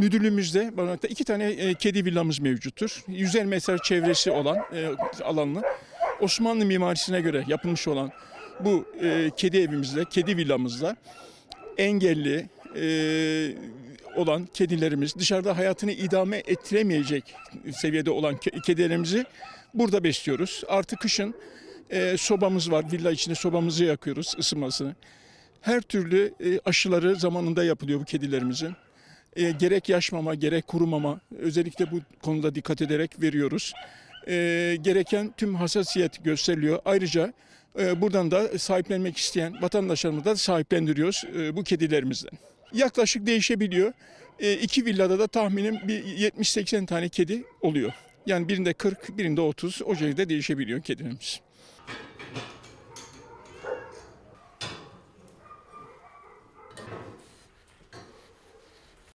Müdürlüğümüzde barınakta iki tane e, kedi villamız mevcuttur. 150 metre çevresi olan e, alanlı. Osmanlı mimarisine göre yapılmış olan bu e, kedi evimizde, kedi villamızda engelli e, olan kedilerimiz, dışarıda hayatını idame ettiremeyecek seviyede olan ke- kedilerimizi burada besliyoruz. Artı kışın e, sobamız var, villa içinde sobamızı yakıyoruz ısınmasını. Her türlü e, aşıları zamanında yapılıyor bu kedilerimizin. E, gerek yaşmama, gerek kurumama özellikle bu konuda dikkat ederek veriyoruz. E, gereken tüm hassasiyet gösteriliyor. Ayrıca e, buradan da sahiplenmek isteyen vatandaşlarımızı da sahiplendiriyoruz e, bu kedilerimizden. Yaklaşık değişebiliyor. E, iki villada da tahminim bir 70-80 tane kedi oluyor. Yani birinde 40, birinde 30 o şekilde değişebiliyor kedilerimiz.